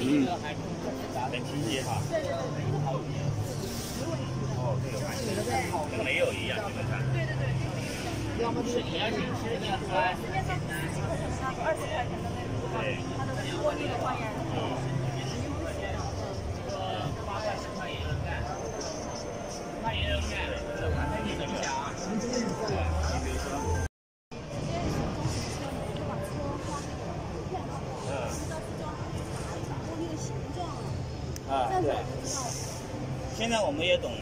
嗯，很清晰哈。哦，这个蛮新的，跟没有一样，基本上。对对对。要么就是你要去吃，那个。二十块钱的那种，对。啊，对，现在我们也懂。